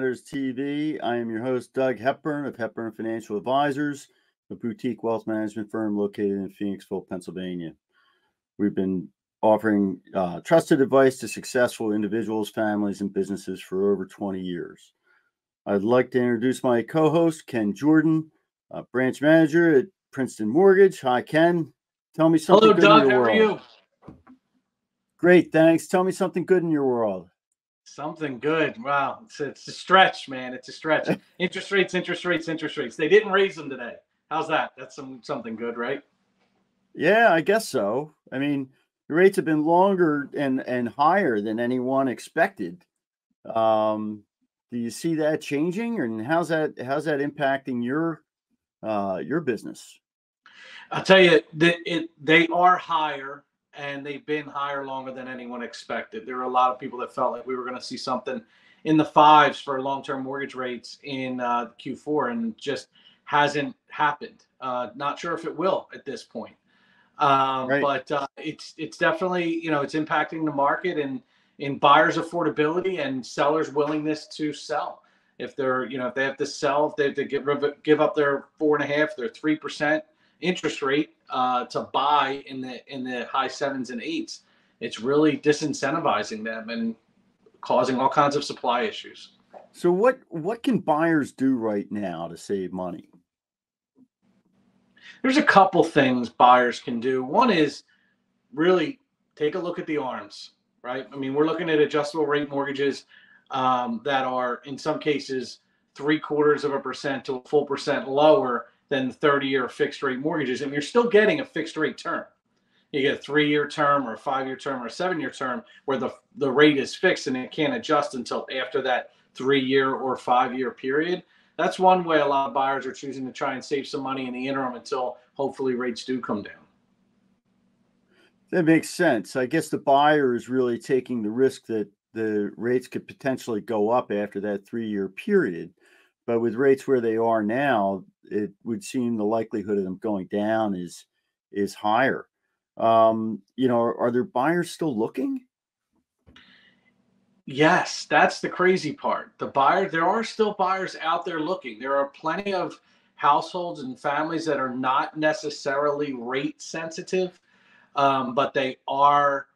welcome to Money Matters TV. I am your host, Doug Hepburn of Hepburn Financial Advisors, a boutique wealth management firm located in Phoenixville, Pennsylvania. We've been offering uh, trusted advice to successful individuals, families, and businesses for over 20 years. I'd like to introduce my co host, Ken Jordan, branch manager at Princeton Mortgage. Hi, Ken. Tell me something Hello, good Doug. in your How world. are you? Great, thanks. Tell me something good in your world. Something good. Wow. It's, it's a stretch, man. It's a stretch. interest rates, interest rates, interest rates. They didn't raise them today. How's that? That's some something good, right? Yeah, I guess so. I mean, the rates have been longer and and higher than anyone expected. Um, do you see that changing, and how's that how's that impacting your uh, your business? I'll tell you that it they are higher and they've been higher longer than anyone expected. There were a lot of people that felt like we were going to see something in the fives for long-term mortgage rates in uh, Q4, and just hasn't happened. Uh, not sure if it will at this point. Um, Right. But uh, it's it's definitely you know it's impacting the market and in buyers' affordability and sellers' willingness to sell. If they're you know if they have to sell, if they have to give give up their four and a half, their three percent interest rate uh, to buy in the in the high sevens and eights, it's really disincentivizing them and causing all kinds of supply issues. So what what can buyers do right now to save money? There's a couple things buyers can do. One is really take a look at the arms, right? I mean, we're looking at adjustable rate mortgages um, that are in some cases three quarters of a percent to a full percent lower than 30 year fixed rate mortgages. And you're still getting a fixed rate term. You get a three year term or a five year term or a seven year term where the, the rate is fixed and it can't adjust until after that three year or five year period. That's one way a lot of buyers are choosing to try and save some money in the interim until hopefully rates do come down. That makes sense. I guess the buyer is really taking the risk that the rates could potentially go up after that three year period. But with rates where they are now, it would seem the likelihood of them going down is is higher. Um, you know, are, are there buyers still looking? Yes, that's the crazy part. The buyer, there are still buyers out there looking. There are plenty of households and families that are not necessarily rate sensitive, um, but they are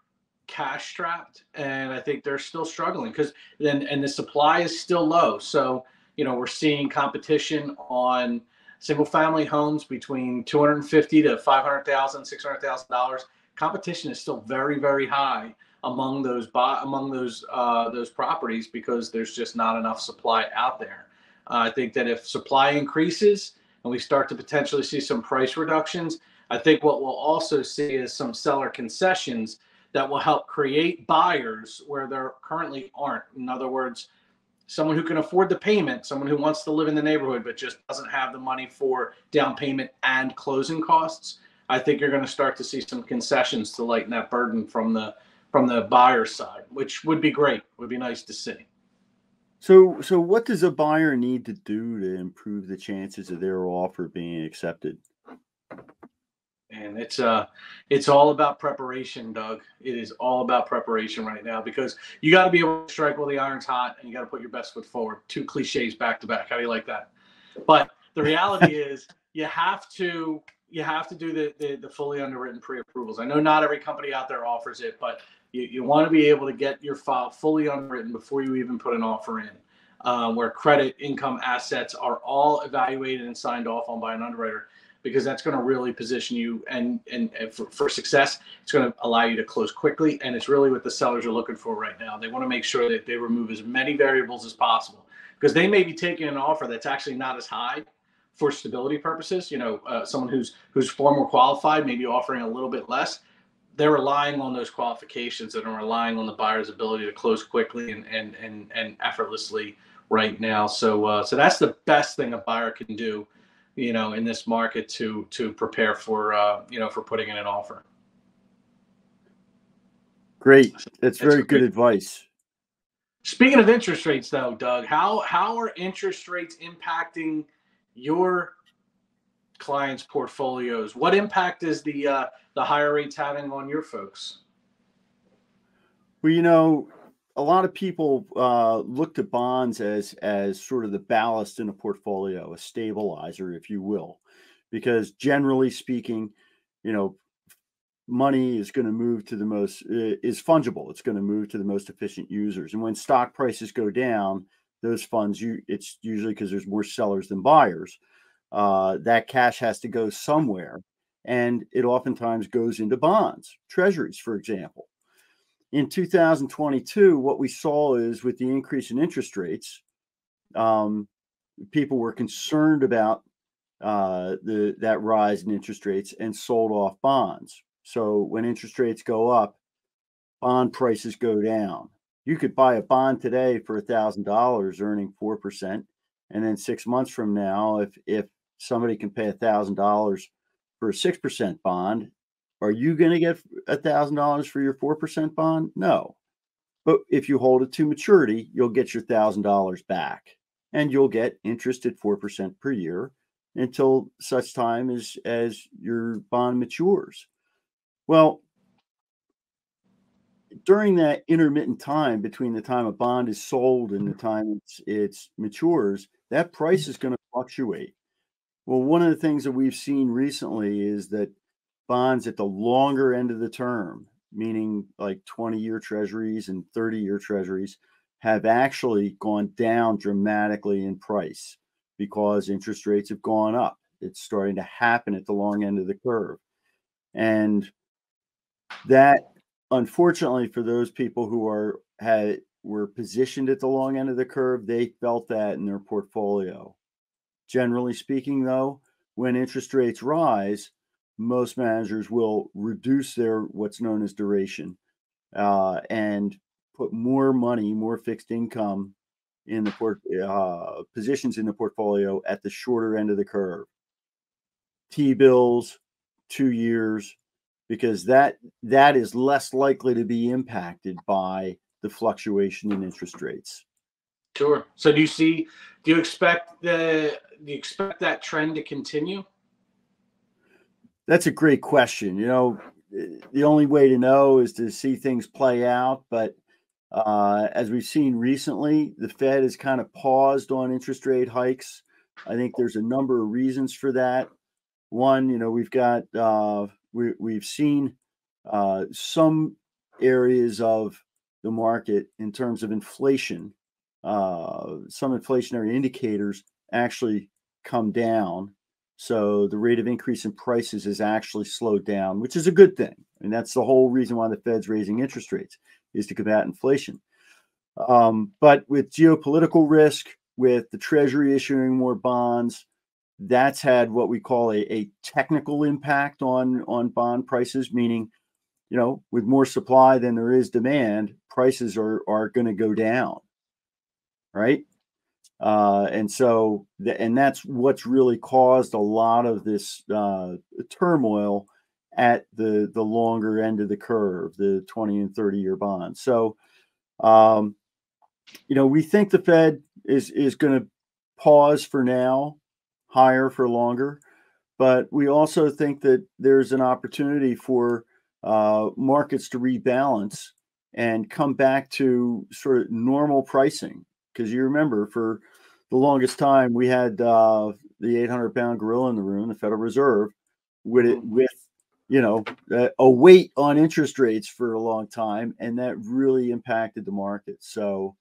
cash strapped, and I think they're still struggling because then and the supply is still low. So you know we're seeing competition on single family homes between 250 to 500,000, 600,000 dollars. Competition is still very very high among those among those uh, those properties because there's just not enough supply out there. Uh, I think that if supply increases and we start to potentially see some price reductions, I think what we'll also see is some seller concessions that will help create buyers where there currently aren't. In other words, someone who can afford the payment, someone who wants to live in the neighborhood but just doesn't have the money for down payment and closing costs. I think you're going to start to see some concessions to lighten that burden from the from the buyer side, which would be great. Would be nice to see. So, so what does a buyer need to do to improve the chances of their offer being accepted? And it's uh it's all about preparation, Doug. It is all about preparation right now because you got to be able to strike while the iron's hot and you got to put your best foot forward. Two cliches back to back. How do you like that? But the reality is you have to you have to do the, the, the fully underwritten pre-approvals. I know not every company out there offers it, but you, you want to be able to get your file fully underwritten before you even put an offer in, um, where credit, income, assets are all evaluated and signed off on by an underwriter, because that's going to really position you and and, and for, for success. It's going to allow you to close quickly, and it's really what the sellers are looking for right now. They want to make sure that they remove as many variables as possible, because they may be taking an offer that's actually not as high for stability purposes. You know, uh, someone who's who's far more qualified, maybe offering a little bit less. They're relying on those qualifications and are relying on the buyer's ability to close quickly and and and, and effortlessly right now. So uh, so that's the best thing a buyer can do, you know, in this market to to prepare for uh, you know for putting in an offer. Great, that's That's very good advice. Speaking of interest rates, though, Doug, how how are interest rates impacting your clients' portfolios? What impact is the uh, the higher rates having on your folks? Well, you know, a lot of people uh, look to bonds as as sort of the ballast in a portfolio, a stabilizer, if you will, because generally speaking, you know, money is going to move to the most is fungible. It's going to move to the most efficient users, and when stock prices go down, those funds you it's usually because there's more sellers than buyers. Uh, that cash has to go somewhere, and it oftentimes goes into bonds, treasuries, for example in 2022, what we saw is with the increase in interest rates, um, people were concerned about uh, the that rise in interest rates and sold off bonds. So when interest rates go up, bond prices go down. You could buy a bond today for thousand dollars, earning four percent, and then six months from now, if if somebody can pay thousand dollars for a six percent bond, are you going to get a thousand dollars for your four percent bond? No. But if you hold it to maturity, you'll get your thousand dollars back, and you'll get interest at four percent per year until such time as as your bond matures. Well, during that intermittent time between the time a bond is sold and the time it's, it's matures, that price is going to fluctuate. Well, one of the things that we've seen recently is that bonds at the longer end of the term, meaning like 20 year treasuries and 30 year treasuries, have actually gone down dramatically in price because interest rates have gone up. It's starting to happen at the long end of the curve. And that unfortunately for those people who are had were positioned at the long end of the curve, they felt that in their portfolio. Generally speaking, though, when interest rates rise, most managers will reduce their what's known as duration uh, and put more money, more fixed income in the port uh, positions in the portfolio at the shorter end of the curve. T bills, two years, because that that is less likely to be impacted by the fluctuation in interest rates. Sure. So do you see? Do you expect the? Do you expect that trend to continue? That's a great question. You know, the only way to know is to see things play out. But uh, as we've seen recently, the Fed has kind of paused on interest rate hikes. I think there's a number of reasons for that. One, you know, we've got uh, we, we've seen uh, some areas of the market in terms of inflation, uh, some inflationary indicators actually come down so the rate of increase in prices has actually slowed down, which is a good thing. And that's the whole reason why the Fed's raising interest rates is to combat inflation. Um, but with geopolitical risk, with the Treasury issuing more bonds, that's had what we call a, a technical impact on on bond prices, meaning, you know, with more supply than there is demand, prices are are going to go down. Right. Uh, and so, the, and that's what's really caused a lot of this uh, turmoil at the the longer end of the curve, the 20 and 30 year bonds. So, um, you know, we think the Fed is is going to pause for now, higher for longer, but we also think that there's an opportunity for uh, markets to rebalance and come back to sort of normal pricing because you remember for the longest time we had uh, the 800 pound gorilla in the room, the Federal Reserve, with it mm-hmm. with you know a weight on interest rates for a long time, and that really impacted the market. So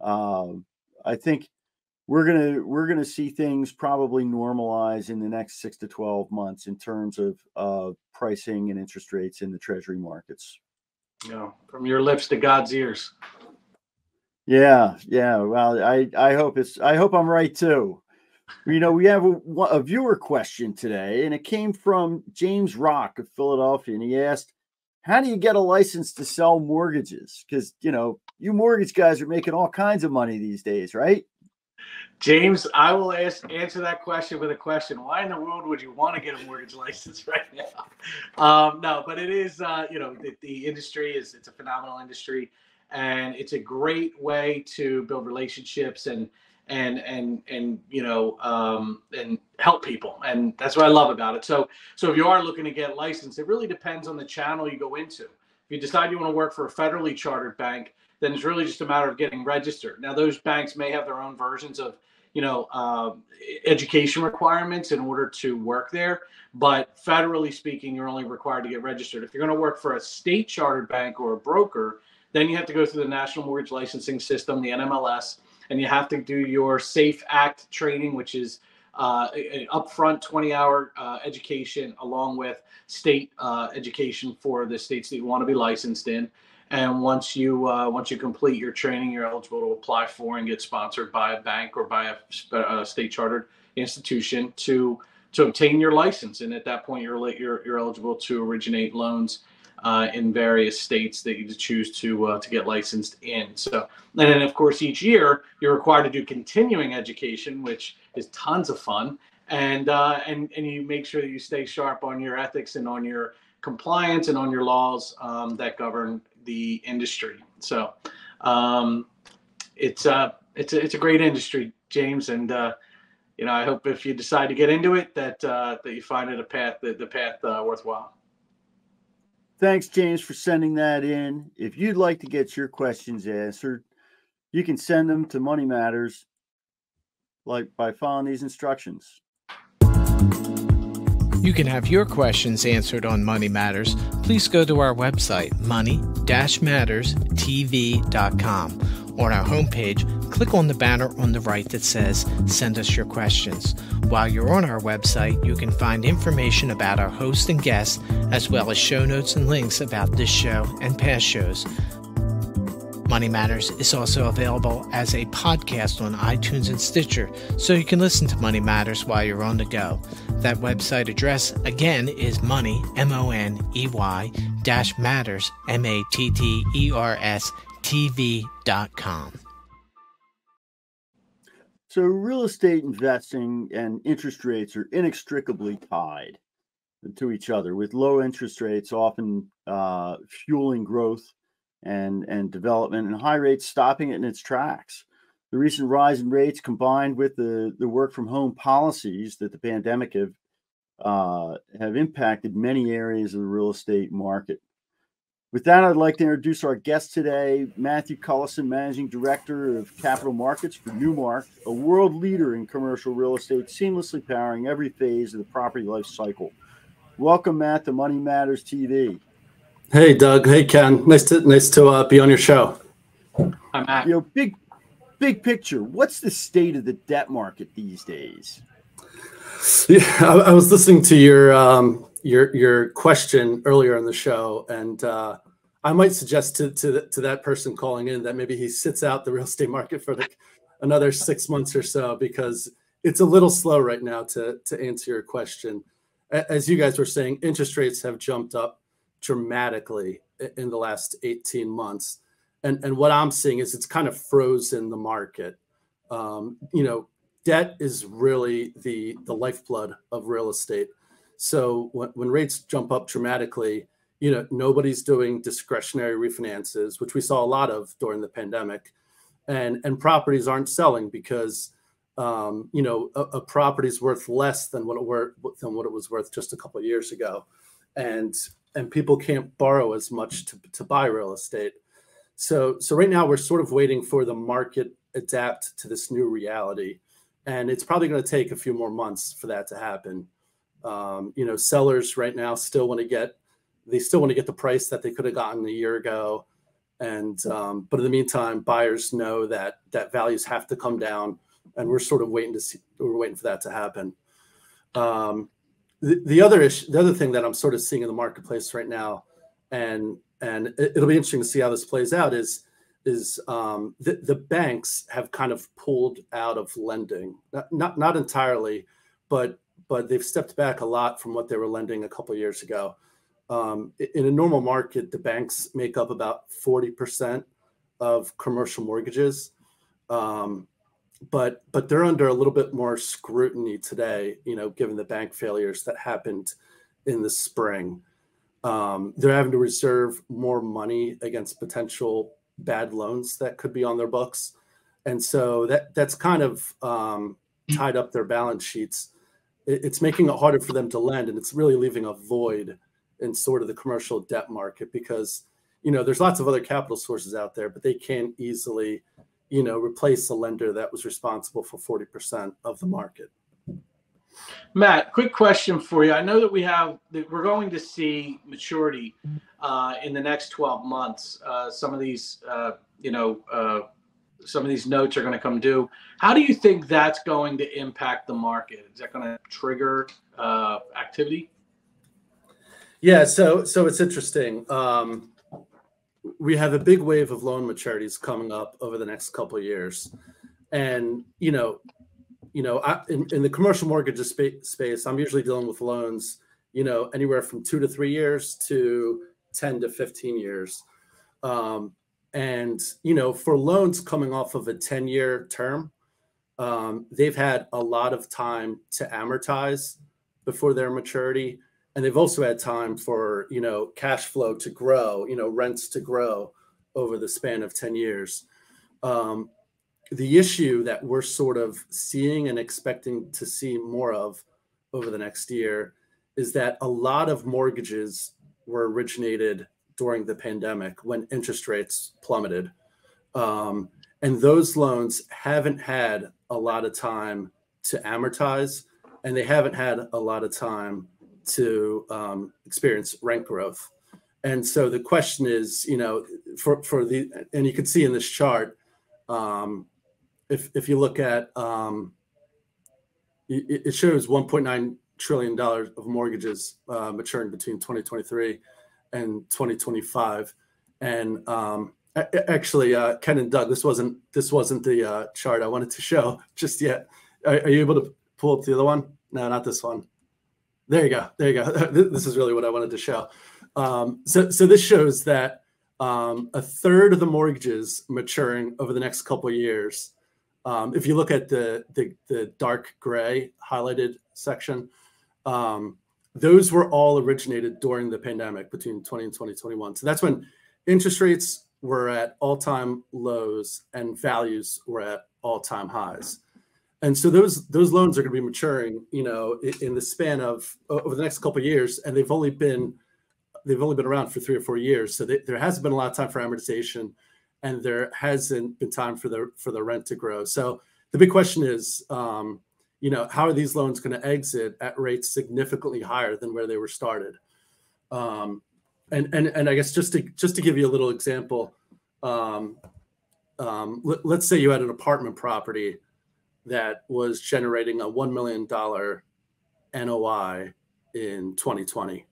um, I think we're gonna we're gonna see things probably normalize in the next six to 12 months in terms of uh, pricing and interest rates in the treasury markets. Yeah, from your lips to God's ears. Yeah, yeah. Well, I I hope it's I hope I'm right too. You know, we have a, a viewer question today, and it came from James Rock of Philadelphia, and he asked, "How do you get a license to sell mortgages? Because you know, you mortgage guys are making all kinds of money these days, right?" James, I will ask answer that question with a question. Why in the world would you want to get a mortgage license right now? Um, no, but it is, uh, you know, the, the industry is it's a phenomenal industry and it's a great way to build relationships and and and and you know um, and help people and that's what i love about it. So so if you are looking to get licensed it really depends on the channel you go into. If you decide you want to work for a federally chartered bank then it's really just a matter of getting registered. Now, those banks may have their own versions of you know uh, education requirements in order to work there but federally speaking you're only required to get registered. If you're going to work for a state chartered bank or a broker then you have to go through the national mortgage licensing system the nmls and you have to do your safe act training which is uh, an upfront 20 hour uh, education along with state uh, education for the states that you want to be licensed in and once you uh, once you complete your training, you're eligible to apply for and get sponsored by a bank or by a, a state chartered institution to to obtain your license. And at that point, you're you're, you're eligible to originate loans uh, in various states that you choose to uh, to get licensed in. So, and then of course, each year you're required to do continuing education, which is tons of fun. And uh, and and you make sure that you stay sharp on your ethics and on your compliance and on your laws um, that govern the industry. So um, it's uh, it's a, it's a great industry, James, and uh, you know I hope if you decide to get into it that uh, that you find it a path that the path worthwhile. Thanks, James, for sending that in. If you'd like to get your questions answered, you can send them to Money Matters, like by following these instructions. You can have your questions answered on Money Matters. Please go to our website, money-matterstv.com. On our homepage, click on the banner on the right that says Send us your questions. While you're on our website, you can find information about our host and guests, as well as show notes and links about this show and past shows. Money Matters is also available as a podcast on iTunes and Stitcher, so you can listen to Money Matters while you're on the go. That website address again is money, M O N E Y, dash matters, M A T T E R S, TV dot com. So, real estate investing and interest rates are inextricably tied to each other, with low interest rates often uh, fueling growth and and development, and high rates stopping it in its tracks. The recent rise in rates, combined with the the work from home policies that the pandemic have uh, have impacted many areas of the real estate market. With that, I'd like to introduce our guest today, Matthew Cullison, Managing Director of Capital Markets for Newmark, a world leader in commercial real estate, seamlessly powering every phase of the property life cycle. Welcome, Matt, to Money Matters TV. Hey, Doug. Hey, Ken. Nice to nice to uh, be on your show. I'm at. You know, big big picture. What's the state of the debt market these days? Yeah, I, I was listening to your um, your your question earlier in the show, and uh, I might suggest to to, to that person calling in that maybe he sits out the real estate market for the, another six months or so because it's a little slow right now to to answer your question. As you guys were saying, interest rates have jumped up dramatically in the last 18 months. And, and what I'm seeing is it's kind of frozen the market. Um, you know, debt is really the, the lifeblood of real estate. So when, when rates jump up dramatically, you know, nobody's doing discretionary refinances, which we saw a lot of during the pandemic. And, and properties aren't selling because um, you know a, a property is worth less than what it were than what it was worth just a couple of years ago and and people can't borrow as much to, to buy real estate. So, so right now we're sort of waiting for the market adapt to this new reality, and it's probably going to take a few more months for that to happen. Um, you know, sellers right now still want to get they still want to get the price that they could have gotten a year ago, and um, but in the meantime, buyers know that that values have to come down, and we're sort of waiting to see we're waiting for that to happen. Um, the, other issue, the other thing that I'm sort of seeing in the marketplace right now, and and it, will be interesting to see how this plays out is is um, the, the banks have kind of pulled out of lending, not, not not entirely, but but they've stepped back a lot from what they were lending a couple years ago. Um, in a normal market, the banks make up about 40% of commercial mortgages. Um, but but they're under a little bit more scrutiny today. You know, given the bank failures that happened in the spring, um, they're having to reserve more money against potential bad loans that could be on their books, and so that that's kind of um, tied up their balance sheets. It, it's making it harder for them to lend, and it's really leaving a void in sort of the commercial debt market because you know, there's lots of other capital sources out there, but they can't easily, you know, replace the lender that was responsible for 40% of the market. Matt, quick question for you. I know that we have that we're going to see maturity uh, in the next 12 months. Uh, some of these, uh, you know, uh, some of these notes are going to come due. How do you think that's going to impact the market? Is that going to trigger uh, activity? Yeah, so so it's interesting. Um, we have a big wave of loan maturities coming up over the next couple of years, and you know, you know, I, in, in the commercial mortgage space, I'm usually dealing with loans, you know, anywhere from two to three years to ten to fifteen years. Um, and you know, for loans coming off of a ten-year term, um, they've had a lot of time to amortize before their maturity. And they've also had time for you know cash flow to grow you know rents to grow over the span of 10 years. Um, the issue that we're sort of seeing and expecting to see more of over the next year is that a lot of mortgages were originated during the pandemic when interest rates plummeted um, and those loans haven't had a lot of time to amortize and they haven't had a lot of time to um, experience rent growth. And so the question is, you know, for, for the, and you can see in this chart, um, if, if you look at, um, it, it shows 1.9 trillion dollars of mortgages uh, maturing between 2023 and 2025. And um, actually, uh, Ken and Doug, this wasn't this wasn't the uh, chart I wanted to show just yet. Are, are you able to pull up the other one? No, not this one. There you go. There you go. this is really what I wanted to show. Um, so, so this shows that um, a third of the mortgages maturing over the next couple years. Um, if you look at the, the, the dark gray highlighted section, um, those were all originated during the pandemic between 20 and 2021. So that's when interest rates were at all-time lows and values were at all-time highs. And so those those loans are going to be maturing you know in, in the span of over the next couple years and they've only been they've only been around for three or four years. So they, there hasn't been a lot of time for amortization and there hasn't been time for the for the rent to grow. So the big question is um, you know how are these loans going to exit at rates significantly higher than where they were started um, and and and i guess just to just to give you a little example um, um let, let's say you had an apartment property that was generating a $1 million NOI in 2020.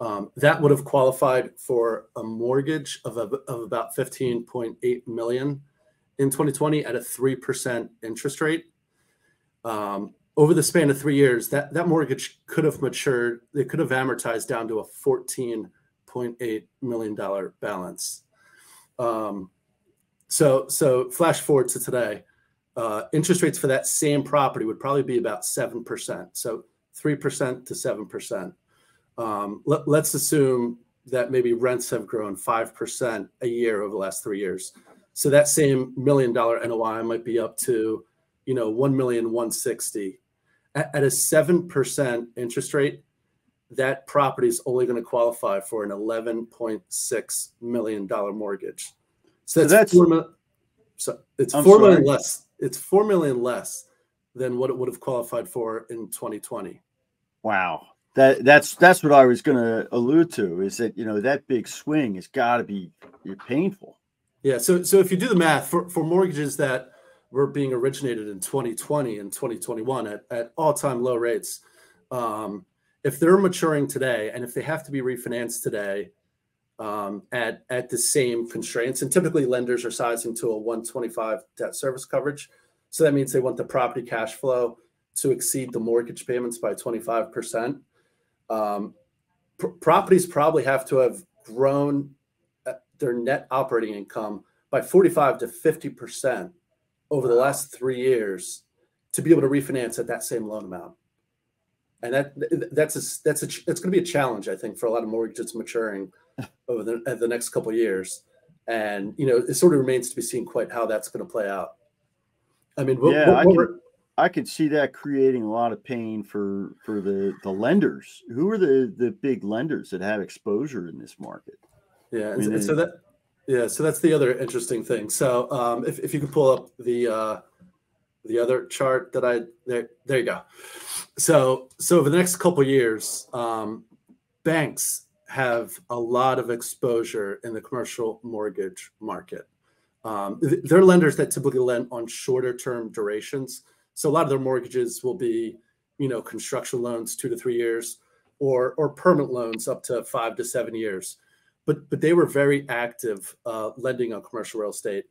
Um, that would have qualified for a mortgage of, of, of about 15.8 million in 2020 at a 3% interest rate. Um, over the span of three years, that, that mortgage could have matured, it could have amortized down to a $14.8 million balance. Um, so, so flash forward to today uh, interest rates for that same property would probably be about 7%. So 3% to 7%. Um, let, let's assume that maybe rents have grown 5% a year over the last three years. So that same million dollar NOI might be up to, you know, 1 million 160. At, at a 7% interest rate, that property is only going to qualify for an $11.6 million mortgage. So that's, so that's four, so it's I'm four sorry. million less it's four million less than what it would have qualified for in 2020. Wow. That that's that's what I was going to allude to is that you know that big swing has got to be painful. Yeah. So so if you do the math for for mortgages that were being originated in 2020 and 2021 at, at all time low rates, um, if they're maturing today and if they have to be refinanced today um, at at the same constraints. And typically, lenders are sizing to a 125 debt service coverage. So that means they want the property cash flow to exceed the mortgage payments by 25 percent. Um, pr- properties probably have to have grown uh, their net operating income by 45 to 50 percent over the last three years to be able to refinance at that same loan amount. And that that's a, that's a, that's going to be a challenge, I think, for a lot of mortgages maturing over the, the next couple years. And, you know, it sort of remains to be seen quite how that's going to play out. I mean, yeah, I, can I could see that creating a lot of pain for, for the, the lenders. Who are the, the big lenders that have exposure in this market? Yeah, I mean, and so that yeah, so that's the other interesting thing. So um, if if you could pull up the uh, the other chart that I there there you go. So so over the next couple years, um, banks have a lot of exposure in the commercial mortgage market. Um, they're lenders that typically lend on shorter term durations. So a lot of their mortgages will be, you know, construction loans, two to three years, or or permanent loans up to five to seven years. But but they were very active uh, lending on commercial real estate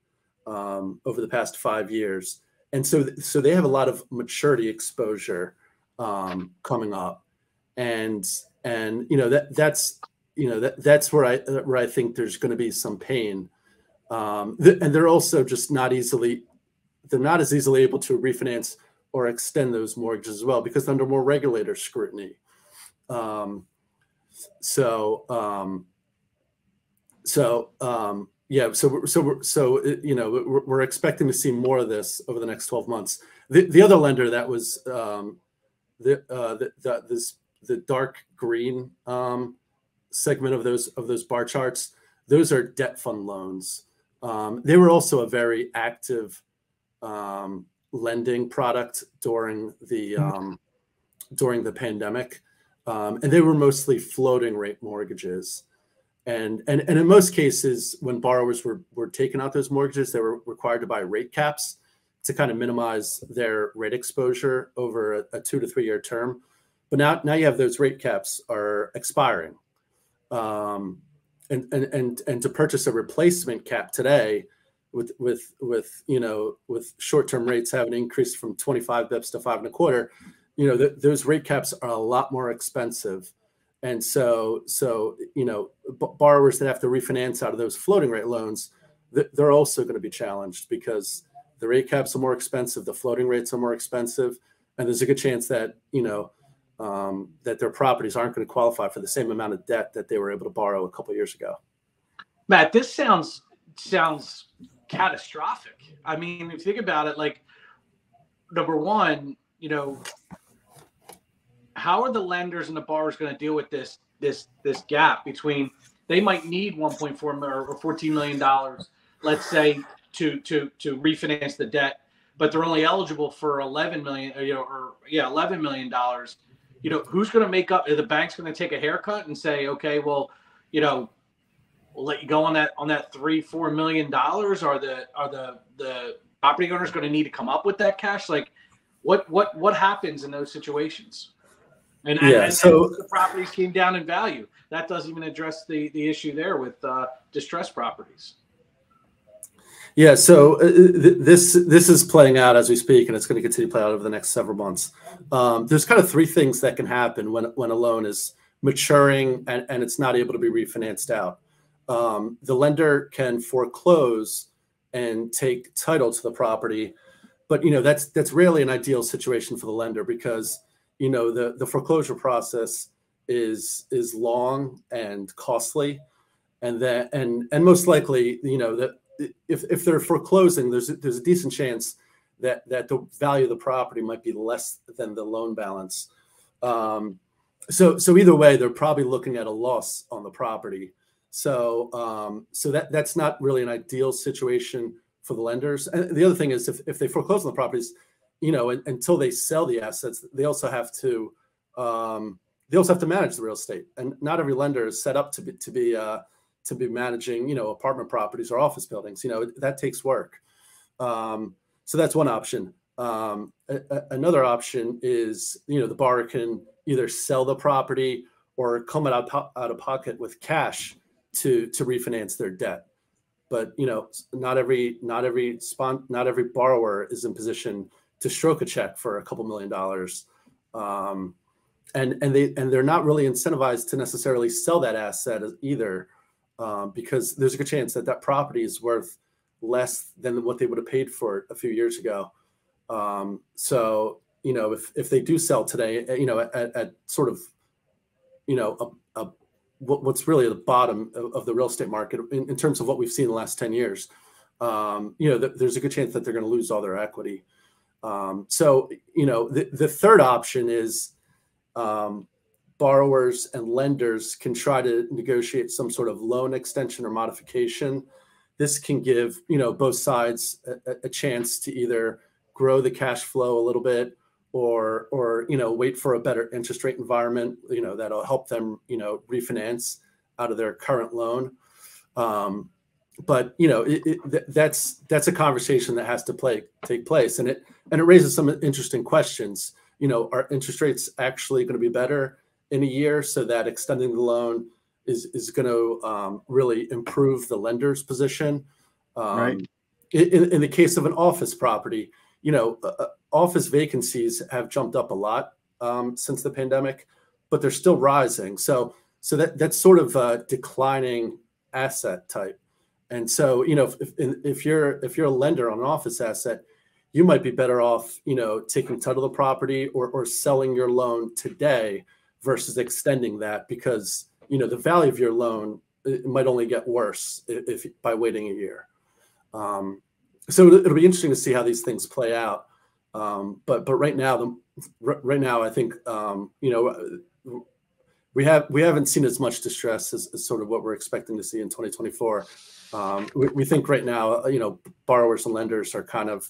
um, over the past five years, and so so they have a lot of maturity exposure um, coming up, and and you know that that's you know that that's where I where I think there's going to be some pain, um, th- and they're also just not easily they're not as easily able to refinance or extend those mortgages as well because under more regulator scrutiny. Um, so um, so um, yeah, so we're- so so uh, you know we're, we're expecting to see more of this over the next twelve months. The the other lender that was um, the uh, the, the this the dark green um, segment of those of those bar charts, those are debt fund loans. Um, they were also a very active um, lending product during the um, during the pandemic, um, and they were mostly floating rate mortgages. And, and and in most cases, when borrowers were were taking out those mortgages, they were required to buy rate caps to kind of minimize their rate exposure over a, a two to three year term. But now now you have those rate caps are expiring, um, and and and and to purchase a replacement cap today, with with with you know with short term rates having increased from 25 bips to five and a quarter, you know th- those rate caps are a lot more expensive, and so so you know borrowers that have to refinance out of those floating rate loans, th- they're also going to be challenged because the rate caps are more expensive, the floating rates are more expensive, and there's a good chance that you know um, that their properties aren't going to qualify for the same amount of debt that they were able to borrow a couple years ago. Matt, this sounds sounds catastrophic. I mean, if you think about it, like number one, you know, how are the lenders and the borrowers going to deal with this this this gap between they might need 1.4 or 14 million dollars, let's say, to to to refinance the debt, but they're only eligible for 11 million, or, you know, or yeah, 11 million dollars. You know, who's going to make up? The bank's going to take a haircut and say, okay, well, you know, we'll let you go on that on that three four million dollars are the are the the property owners going to need to come up with that cash like what what what happens in those situations and, Yeah, and, so- the properties came down in value that doesn't even address the the issue there with uh, distressed properties Yeah, so uh, th- this this is playing out as we speak, and it's going to continue to play out over the next several months. Um, there's kind of three things that can happen when when a loan is maturing and, and it's not able to be refinanced out. Um, the lender can foreclose and take title to the property, but you know that's that's rarely an ideal situation for the lender because you know the the foreclosure process is is long and costly, and that and and most likely you know that if if they're foreclosing, there's there's a decent chance that that the value of the property might be less than the loan balance. Um, so so either way, they're probably looking at a loss on the property. So um, so that that's not really an ideal situation for the lenders. And the other thing is if if they foreclose on the properties, you know, un- until they sell the assets, they also have to um, they also have to manage the real estate, and not every lender is set up to be to be uh, to be managing, you know, apartment properties or office buildings. You know, that takes work. Um, so that's one option. Um, a- a- another option is, you know, the borrower can either sell the property or come out of, out of pocket with cash to to refinance their debt. But you know, not every not every spon- not every borrower is in position to stroke a check for a couple million dollars. Um, and and they and they're not really incentivized to necessarily sell that asset either um, because there's a good chance that that property is worth less than what they would have paid for it a few years ago. Um, so you know, if if they do sell today, uh, you know, at, at sort of, you know, a, a what, what's really the bottom of, of the real estate market in, in terms of what we've seen in the last ten years, um, you know, th- there's a good chance that they're going to lose all their equity. Um, so you know, the the third option is um, borrowers and lenders can try to negotiate some sort of loan extension or modification. This can give you know both sides a, a chance to either grow the cash flow a little bit or or you know wait for a better interest rate environment you know that'll help them you know refinance out of their current loan um, but you know it, it, that's that's a conversation that has to play take place and it and it raises some interesting questions. You know are interest rates actually going to be better in a year so that extending the loan is is going to um, really improve the lender's position? Um, right. in, in the case of an office property you know uh, uh office vacancies have jumped up a lot um, since the pandemic but they're still rising. So so that that's sort of a declining asset type. And so, you know, if, if you're if you're a lender on an office asset, you might be better off, you know, taking title of the property or or selling your loan today versus extending that because you know the value of your loan it might only get worse if, if by waiting a year. Um, so it'll be interesting to see how these things play out. Um, but but right now, the, right now, I think um, you know we have we haven't seen as much distress as, as, sort of what we're expecting to see in 2024. Um, we, we, think right now, uh, you know, borrowers and lenders are kind of,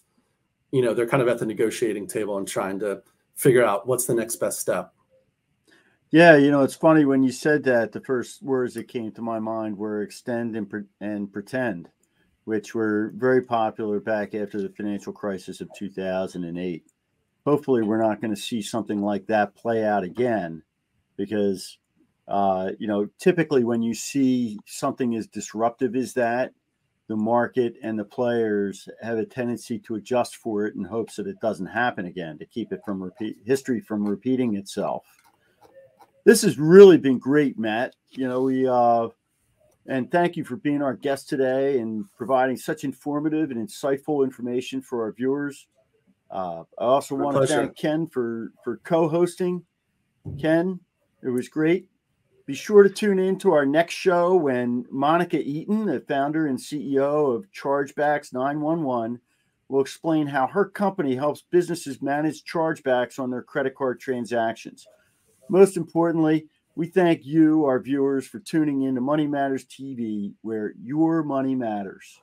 you know, they're kind of at the negotiating table and trying to figure out what's the next best step. Yeah, you know, it's funny when you said that. The first words that came to my mind were extend and, pre- and pretend, which were very popular back after the financial crisis of 2008. Hopefully, we're not going to see something like that play out again, because uh, you know, typically when you see something as disruptive as that, the market and the players have a tendency to adjust for it in hopes that it doesn't happen again to keep it from repeat history from repeating itself. This has really been great, Matt. You know, we uh, and thank you for being our guest today and providing such informative and insightful information for our viewers. Uh, I also want to thank Ken for for co-hosting. Ken, it was great. Be sure to tune in to our next show when Monica Eaton, the founder and CEO of Chargebacks 911, will explain how her company helps businesses manage chargebacks on their credit card transactions. Most importantly, we thank you, our viewers, for tuning in to Money Matters TV, where your money matters.